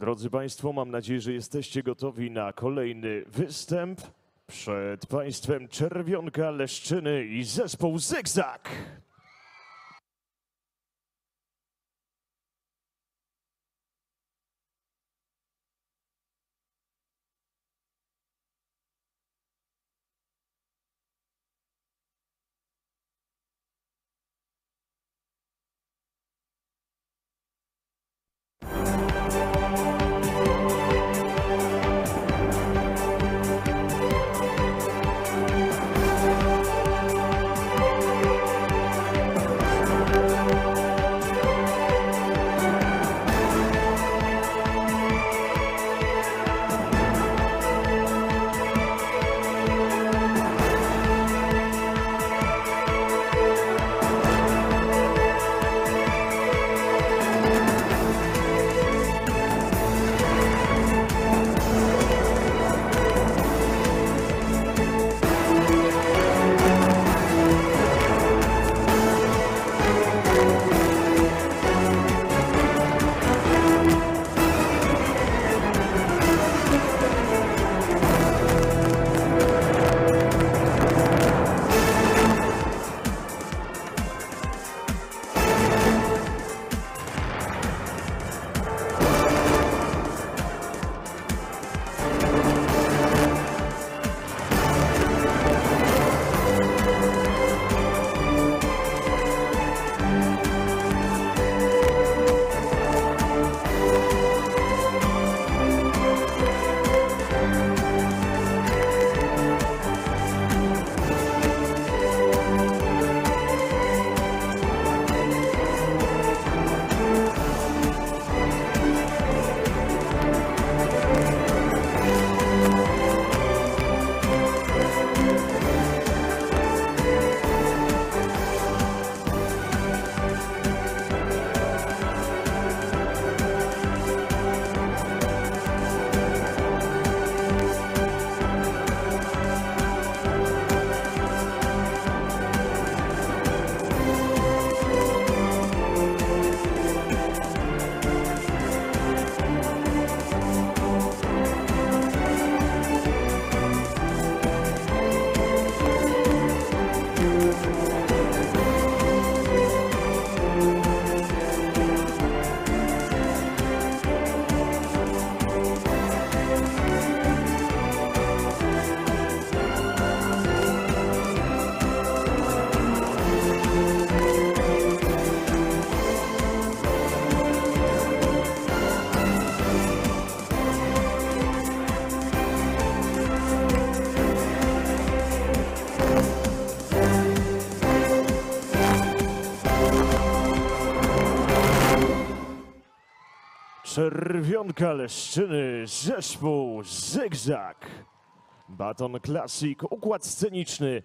Drodzy Państwo, mam nadzieję, że jesteście gotowi na kolejny występ. Przed Państwem Czerwionka Leszczyny i zespół Zygzak. Czerwionka Leszczyny, zespół Zygzak. Baton Classic, układ sceniczny